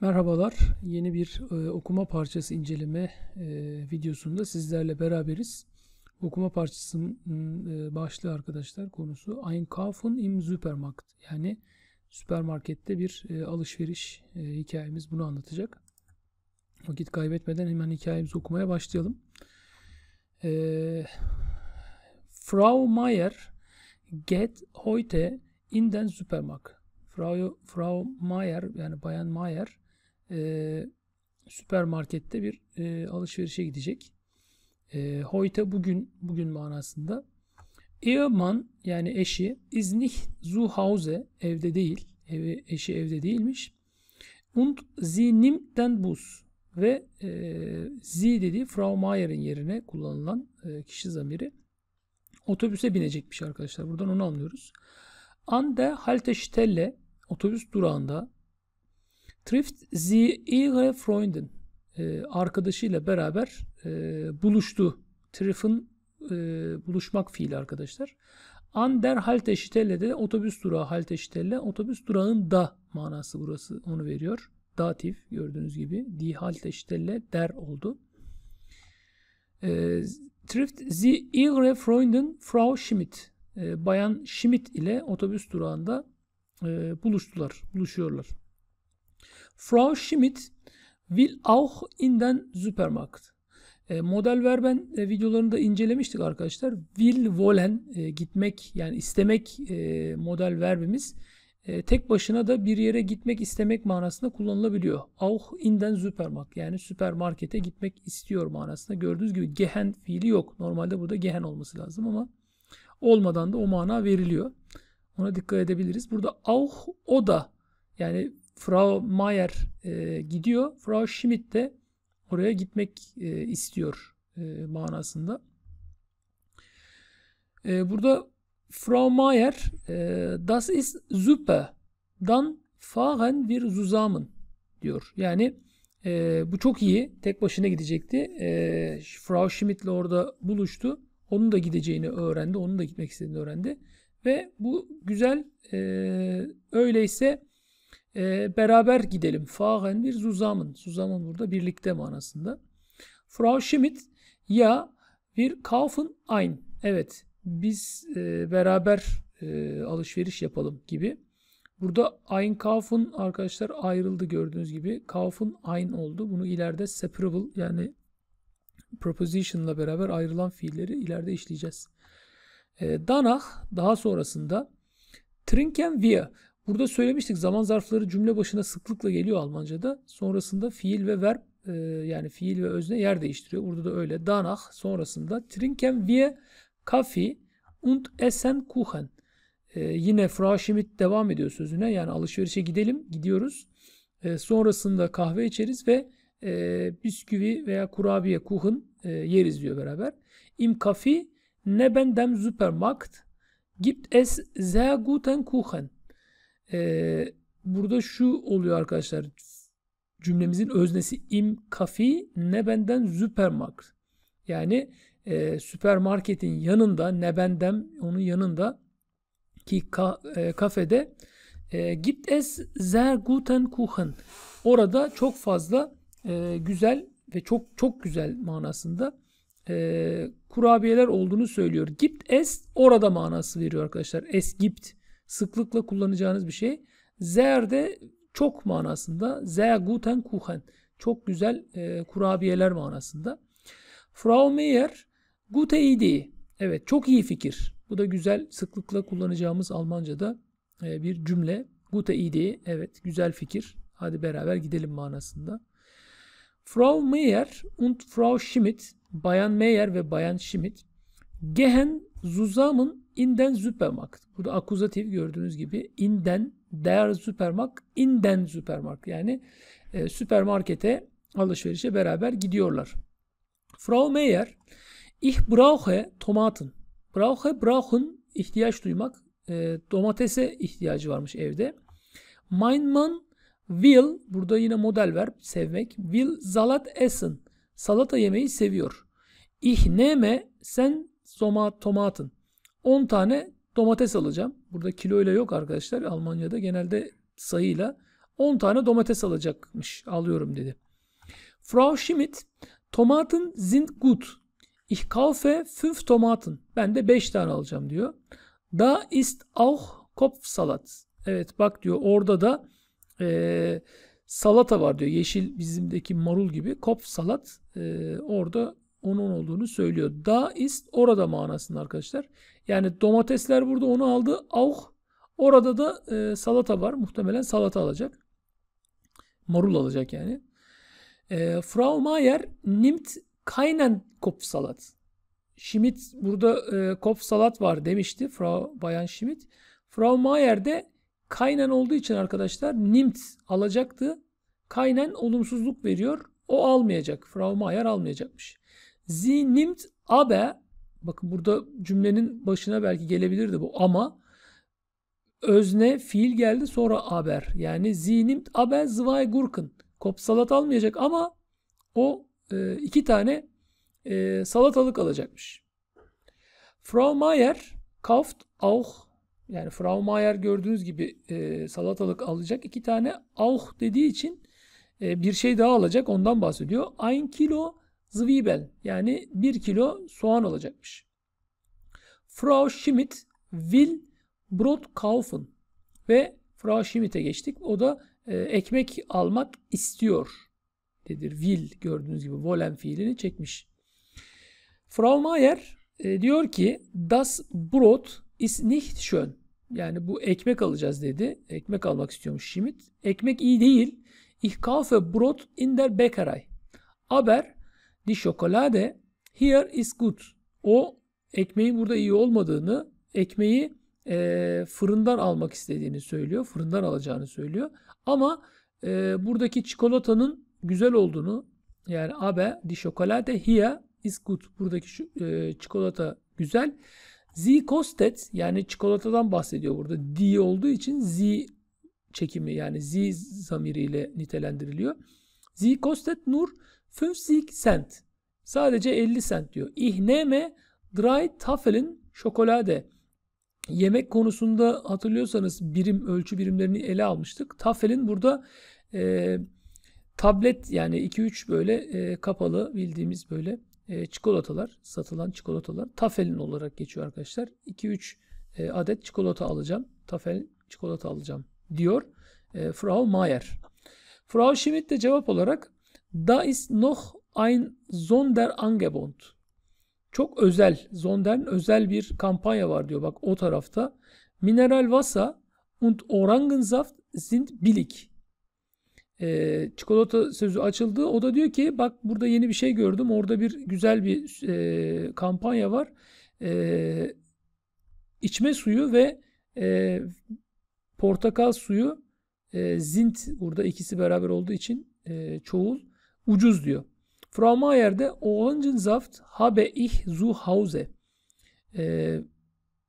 Merhabalar. Yeni bir e, okuma parçası inceleme e, videosunda sizlerle beraberiz. Okuma parçasının e, başlığı arkadaşlar konusu Einkaufen im Supermarkt. Yani süpermarkette bir e, alışveriş e, hikayemiz bunu anlatacak. Vakit kaybetmeden hemen hikayemizi okumaya başlayalım. E, Frau Mayer geht heute in den Supermarkt. Frau, Frau Mayer yani Bayan Mayer e, süpermarkette bir e, alışverişe gidecek. E, heute bugün bugün manasında. Ehemann yani eşi is nicht zu Hause evde değil. Evi, eşi evde değilmiş. Und sie nimmt den Bus ve e, sie dediği Frau Mayer'in yerine kullanılan e, kişi zamiri otobüse binecekmiş arkadaşlar. Buradan onu anlıyoruz. An der Haltestelle otobüs durağında trifft sie ihre Freundin e, arkadaşıyla beraber e, buluştu. Triff'in e, buluşmak fiili arkadaşlar. An der Haltestelle de otobüs durağı Haltestelle otobüs durağında manası burası onu veriyor. Datif gördüğünüz gibi die Haltestelle der oldu. E, trifft sie ihre Freundin Frau Schmidt. E, Bayan Schmidt ile otobüs durağında e, buluştular, buluşuyorlar. Frau Schmidt will auch in den Supermarkt. E, model verben e, videolarını da incelemiştik arkadaşlar. Will, wollen, e, gitmek yani istemek e, model verbimiz e, tek başına da bir yere gitmek istemek manasında kullanılabiliyor. Auch in den Supermarkt yani süpermarkete gitmek istiyor manasında. Gördüğünüz gibi gehen fiili yok. Normalde burada gehen olması lazım ama olmadan da o mana veriliyor. Ona dikkat edebiliriz. Burada auch o da yani Frau Mayer e, gidiyor. Frau Schmidt de oraya gitmek e, istiyor e, manasında. E, burada Frau Mayer e, das ist super. Dann fahren wir zusammen diyor. Yani e, bu çok iyi. Tek başına gidecekti. E, Frau Schmidt ile orada buluştu. Onun da gideceğini öğrendi. Onun da gitmek istediğini öğrendi. Ve bu güzel. E, öyleyse e, beraber gidelim. Fahren wir zusammen. Zusammen burada birlikte manasında. Frau Schmidt ya wir kaufen ein. Evet biz e, beraber e, alışveriş yapalım gibi. Burada Einkaufen arkadaşlar ayrıldı gördüğünüz gibi. Kaufen ein oldu. Bunu ileride separable yani proposition'la beraber ayrılan fiilleri ileride işleyeceğiz. E, danach daha sonrasında trinken wir Burada söylemiştik zaman zarfları cümle başına sıklıkla geliyor Almanca'da. Sonrasında fiil ve verb e, yani fiil ve özne yer değiştiriyor. Burada da öyle. Danach sonrasında trinken wir Kaffee und essen Kuchen. E, yine Frau Schmidt devam ediyor sözüne. Yani alışverişe gidelim, gidiyoruz. E, sonrasında kahve içeriz ve e, bisküvi veya kurabiye Kuchen e, yeriz diyor beraber. Im Kaffee neben dem Supermarkt gibt es sehr guten Kuchen. Ee, burada şu oluyor arkadaşlar. Cümlemizin öznesi im kafi ne benden süpermarkt. Yani e, süpermarketin yanında ne benden onun yanında ki ka, e, kafede e, gibt es sehr guten Kuchen. Orada çok fazla e, güzel ve çok çok güzel manasında e, kurabiyeler olduğunu söylüyor. Gibt es orada manası veriyor arkadaşlar. Es gibt sıklıkla kullanacağınız bir şey. Zer de çok manasında. Sehr guten Kuchen. Çok güzel e, kurabiyeler manasında. Frau Meyer gute Idee. Evet çok iyi fikir. Bu da güzel sıklıkla kullanacağımız Almanca'da e, bir cümle. Gute Idee. Evet güzel fikir. Hadi beraber gidelim manasında. Frau Meyer und Frau Schmidt, Bayan Meyer ve Bayan Schmidt gehen zusammen in den Supermarkt. Burada akuzatif gördüğünüz gibi inden der Supermarkt, inden Supermarkt. Yani e, süpermarkete alışverişe beraber gidiyorlar. Frau Meyer, ich brauche Tomaten. Brauche, brauchen ihtiyaç duymak. E, domatese ihtiyacı varmış evde. Mein Mann will, burada yine model verb sevmek. Will salat essen. Salata yemeyi seviyor. Ich nehme sen soma tomaten. 10 tane domates alacağım. Burada kilo ile yok arkadaşlar. Almanya'da genelde sayıyla 10 tane domates alacakmış. Alıyorum dedi. Frau Schmidt, Tomaten sind gut. Ich kaufe 5 Tomaten. Ben de 5 tane alacağım diyor. Da ist auch Kopfsalat. Evet bak diyor orada da e, salata var diyor. Yeşil bizimdeki marul gibi. Kopfsalat e, orada onun olduğunu söylüyor. Da ist orada manasında arkadaşlar. Yani domatesler burada onu aldı. Auch orada da e, salata var. Muhtemelen salata alacak. Marul alacak yani. E, Frau Mayer nimmt keinen Kopfsalat. Schmidt burada e, Kopfsalat var demişti. Frau Bayan Schmidt. Frau Mayer de kaynen olduğu için arkadaşlar nimmt alacaktı. Kaynen olumsuzluk veriyor. O almayacak. Frau Mayer almayacakmış. Sie nimmt aber bakın burada cümlenin başına belki gelebilirdi bu ama özne fiil geldi sonra aber. Yani sie nimmt aber zwei Gurken. Kop salat almayacak ama o e, iki tane e, salatalık alacakmış. Frau Mayer kauft auch yani Frau Mayer gördüğünüz gibi e, salatalık alacak. iki tane auch dediği için e, bir şey daha alacak. Ondan bahsediyor. Ein kilo Zwiebel yani 1 kilo soğan alacakmış. Frau Schmidt will Brot kaufen ve Frau Schmidt'e geçtik. O da e, ekmek almak istiyor dedir. Will gördüğünüz gibi wollen fiilini çekmiş. Frau Mayer e, diyor ki das Brot ist nicht schön. Yani bu ekmek alacağız dedi. Ekmek almak istiyormuş Schmidt. Ekmek iyi değil. Ich kaufe Brot in der Bäckerei. Aber Die Schokolade here is good. O ekmeğin burada iyi olmadığını, ekmeği e, fırından almak istediğini söylüyor. Fırından alacağını söylüyor. Ama e, buradaki çikolatanın güzel olduğunu yani aber die Schokolade here is good. Buradaki şu, e, çikolata güzel. Sie kostet yani çikolatadan bahsediyor burada. Die olduğu için sie çekimi yani sie zamiriyle nitelendiriliyor. Sie kostet nur 50 cent. Sadece 50 cent diyor. Ich nehme drei Tafeln Schokolade. Yemek konusunda hatırlıyorsanız birim ölçü birimlerini ele almıştık. Tafelin burada e, tablet yani 2-3 böyle e, kapalı bildiğimiz böyle e, çikolatalar satılan çikolatalar tafelin olarak geçiyor arkadaşlar. 2-3 e, adet çikolata alacağım. Tafel çikolata alacağım diyor e, Frau Mayer. Frau Schmidt de cevap olarak Da ist noch ein Sonderangebot. Çok özel, Zonder'in özel bir kampanya var diyor. Bak o tarafta. Mineral Wasser und Orangensaft sind billig. Ee, çikolata sözü açıldı. O da diyor ki bak burada yeni bir şey gördüm. Orada bir güzel bir e, kampanya var. E, içme suyu ve e, portakal suyu e, zint burada ikisi beraber olduğu için e, çoğul ucuz diyor. Frau Mayer'de Orangensaft habe ich zu Hause. Ee,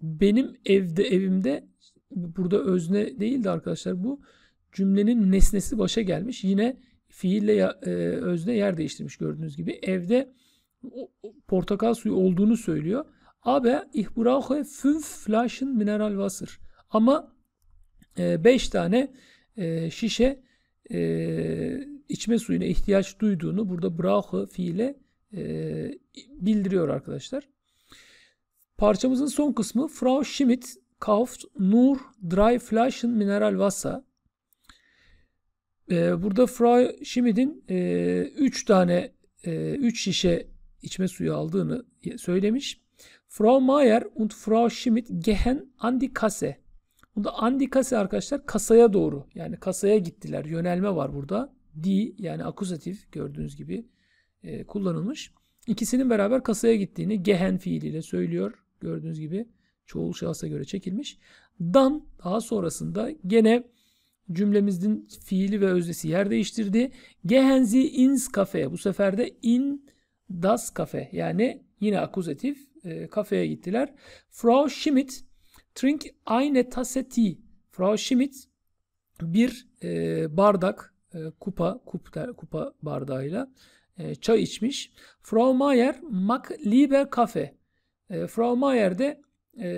benim evde evimde burada özne değildi arkadaşlar bu cümlenin nesnesi başa gelmiş. Yine fiille ya, e, özne yer değiştirmiş gördüğünüz gibi. Evde portakal suyu olduğunu söylüyor. Aber ich brauche fünf Flaschen Mineralwasser. Ama 5 e, tane e, şişe e, içme suyuna ihtiyaç duyduğunu burada brauche fiile e, bildiriyor arkadaşlar. Parçamızın son kısmı Frau Schmidt kauft nur drei Flaschen Mineralwasser. E, burada Frau Schmidt'in 3 e, üç tane 3 e, üç şişe içme suyu aldığını söylemiş. Frau Mayer und Frau Schmidt gehen an die Kasse. Bunda an die Kasse arkadaşlar kasaya doğru. Yani kasaya gittiler. Yönelme var burada di yani akuzatif gördüğünüz gibi e, kullanılmış. İkisinin beraber kasaya gittiğini gehen fiiliyle söylüyor. Gördüğünüz gibi çoğul şahsa göre çekilmiş. Dan daha sonrasında gene cümlemizin fiili ve öznesi yer değiştirdi. Gehen Sie ins Cafe. Bu sefer de in das Cafe yani yine akuzatif e, kafeye gittiler. Frau Schmidt trink eine Tasse Tee. Frau Schmidt bir e, bardak kupa kup kupa bardağıyla e, çay içmiş. Frau Mayer mag lieber Kaffee. E, Frau Mayer de e,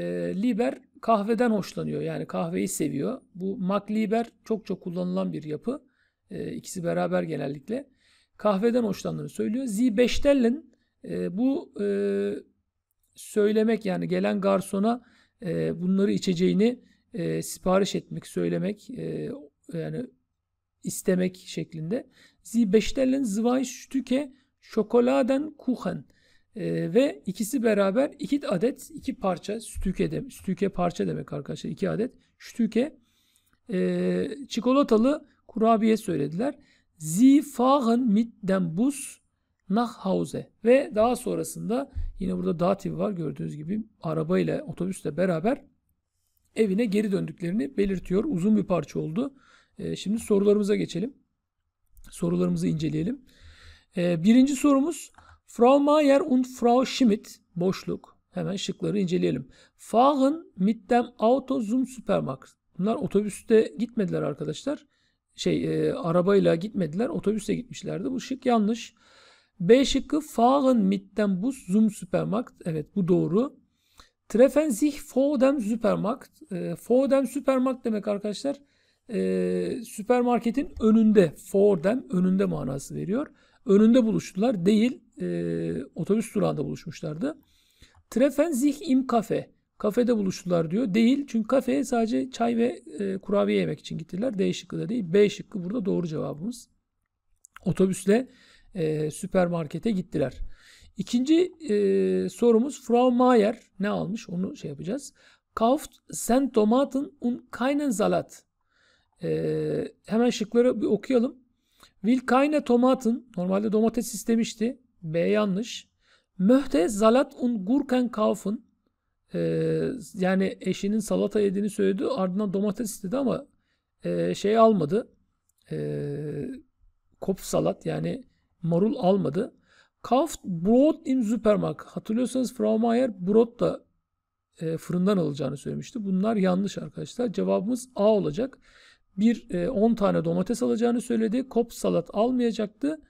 Liber kahveden hoşlanıyor. Yani kahveyi seviyor. Bu Mac Liber çok çok kullanılan bir yapı. E, ikisi beraber genellikle. Kahveden hoşlandığını söylüyor. Sie bestellen e, bu e, söylemek yani gelen garsona e, bunları içeceğini e, sipariş etmek, söylemek e, yani istemek şeklinde. Sie bestellen zwei Stücke Schokoladen Kuchen e, ve ikisi beraber iki adet iki parça stüke de, stüke parça demek arkadaşlar iki adet stüke e, çikolatalı kurabiye söylediler. Sie fahren mit dem Bus nach Hause ve daha sonrasında yine burada dativ var gördüğünüz gibi arabayla otobüsle beraber evine geri döndüklerini belirtiyor. Uzun bir parça oldu. E, şimdi sorularımıza geçelim. Sorularımızı inceleyelim. E, birinci sorumuz Frau Mayer und Frau Schmidt boşluk. Hemen şıkları inceleyelim. Fahren mit dem Auto zum Supermarkt. Bunlar otobüste gitmediler arkadaşlar. Şey e, arabayla gitmediler. Otobüste gitmişlerdi. Bu şık yanlış. B şıkkı fahren mit dem Bus zum Supermarkt. Evet bu doğru. Treffen sich vor dem Supermarkt. E, vor dem Supermarkt demek arkadaşlar e, süpermarketin önünde. Vor dem önünde manası veriyor. Önünde buluştular. Değil e, otobüs durağında buluşmuşlardı. Treffen sich im Kafe. Kafede buluştular diyor. Değil çünkü kafeye sadece çay ve e, kurabiye yemek için gittiler. D şıkkı da değil. B şıkkı burada doğru cevabımız. Otobüsle e, süpermarkete gittiler. İkinci e, sorumuz Frau Mayer ne almış onu şey yapacağız. Kauft sen Tomaten und keinen Salat. E, hemen şıkları bir okuyalım. Will keine Tomaten normalde domates istemişti. B yanlış. Möchte Salat und Gurken kaufen. Ee, yani eşinin salata yediğini söyledi. Ardından domates istedi ama e, şey almadı. E, kop salat yani marul almadı. Kauft Brot im Supermarkt. Hatırlıyorsanız Frau Mayer brot da e, fırından alacağını söylemişti. Bunlar yanlış arkadaşlar. Cevabımız A olacak. Bir 10 e, tane domates alacağını söyledi. Kop salat almayacaktı.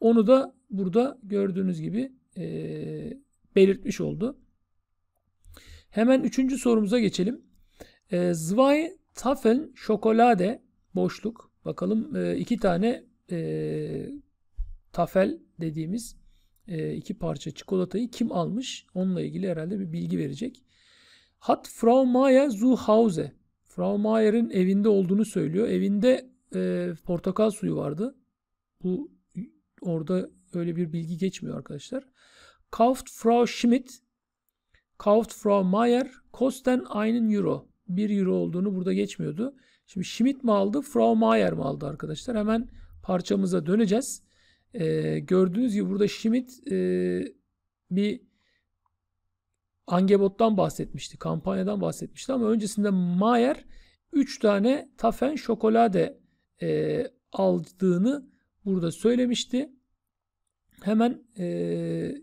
Onu da burada gördüğünüz gibi e, belirtmiş oldu. Hemen üçüncü sorumuza geçelim. E, Zwei Tafeln Schokolade boşluk. Bakalım e, iki tane e, tafel dediğimiz e, iki parça çikolatayı kim almış? Onunla ilgili herhalde bir bilgi verecek. Hat Frau Mayer zu Hause. Frau Mayer'in evinde olduğunu söylüyor. Evinde e, portakal suyu vardı. Bu orada öyle bir bilgi geçmiyor arkadaşlar. Kauft Frau Schmidt, Kauft Frau Mayer, kosten einen Euro. 1 euro olduğunu burada geçmiyordu. Şimdi Schmidt mi aldı, Frau Mayer mi aldı arkadaşlar? Hemen parçamıza döneceğiz. Ee, gördüğünüz gibi burada Schmidt e, bir Angebot'tan bahsetmişti, kampanyadan bahsetmişti ama öncesinde Mayer 3 tane Tafen şokolade e, aldığını burada söylemişti. Hemen e,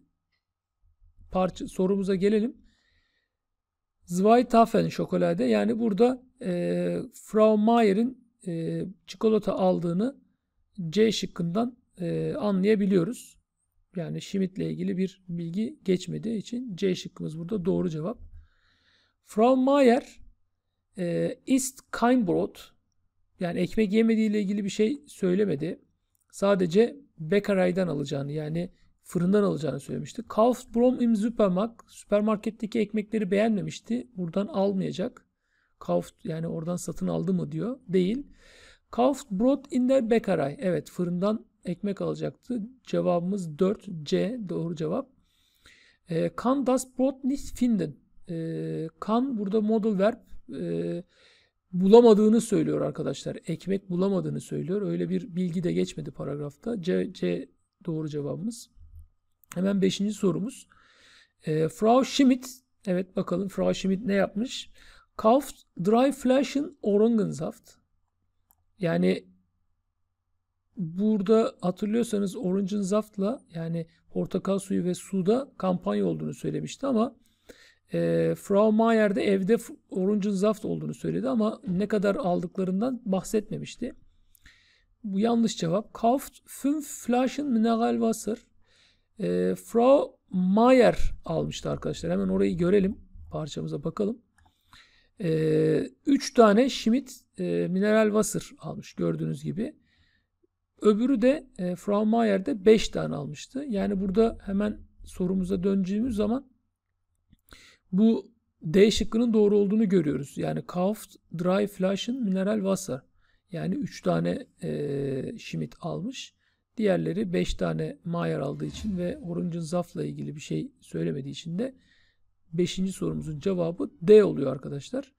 parça sorumuza gelelim. Zweitafeln şokolade yani burada e, Frau Mayer'in e, çikolata aldığını C şıkkından e, anlayabiliyoruz. Yani Schmidt ile ilgili bir bilgi geçmediği için C şıkkımız burada doğru cevap. Frau Mayer e, ist kein Brot yani ekmek yemediği ile ilgili bir şey söylemedi. Sadece Bäckerei'den alacağını yani fırından alacağını söylemişti. Kauft Brom im Supermarkt. Süpermarketteki ekmekleri beğenmemişti. Buradan almayacak. Kauft yani oradan satın aldı mı diyor. Değil. Kauft Brot in der Bäckerei. Evet fırından ekmek alacaktı. Cevabımız 4. C doğru cevap. E, kan das Brot nicht finden. E, kan burada model verb. E, bulamadığını söylüyor arkadaşlar. Ekmek bulamadığını söylüyor. Öyle bir bilgi de geçmedi paragrafta. C, C doğru cevabımız. Hemen beşinci sorumuz. E, Frau Schmidt. Evet bakalım Frau Schmidt ne yapmış? Kauft drei Flaschen Orangensaft. Yani burada hatırlıyorsanız Orangensaft'la yani portakal suyu ve suda kampanya olduğunu söylemişti ama e, Frau Mayer'de evde Orangensaft olduğunu söyledi ama ne kadar aldıklarından bahsetmemişti. Bu yanlış cevap. Kauft 5 Flaschen Mineralwasser. E, Frau Mayer almıştı arkadaşlar. Hemen orayı görelim. parçamıza bakalım. 3 tane Schmidt e, mineral almış gördüğünüz gibi. Öbürü de e, Fraumeyer'de 5 tane almıştı. Yani burada hemen sorumuza döndüğümüz zaman bu D şıkkının doğru olduğunu görüyoruz. Yani Kauft Dry Flaschen Mineral Wasser. Yani 3 tane e, Schmidt almış. Diğerleri 5 tane Mayer aldığı için ve Orange'ın ilgili bir şey söylemediği için de 5. sorumuzun cevabı D oluyor arkadaşlar.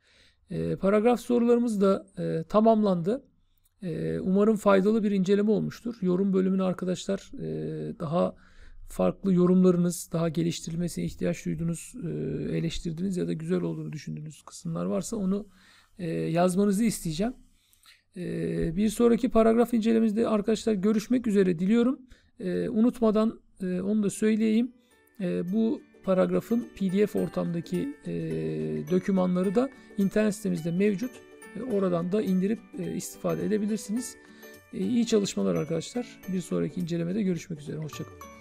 E, paragraf sorularımız da e, tamamlandı. E, umarım faydalı bir inceleme olmuştur. Yorum bölümünü arkadaşlar e, daha farklı yorumlarınız, daha geliştirilmesine ihtiyaç duyduğunuz, e, eleştirdiğiniz ya da güzel olduğunu düşündüğünüz kısımlar varsa onu e, yazmanızı isteyeceğim. Bir sonraki paragraf incelememizde arkadaşlar görüşmek üzere diliyorum. Unutmadan onu da söyleyeyim. Bu paragrafın PDF ortamdaki dokümanları da internet sitemizde mevcut. E, oradan da indirip e, istifade edebilirsiniz. E, iyi çalışmalar arkadaşlar. Bir sonraki incelemede görüşmek üzere. Hoşçakalın.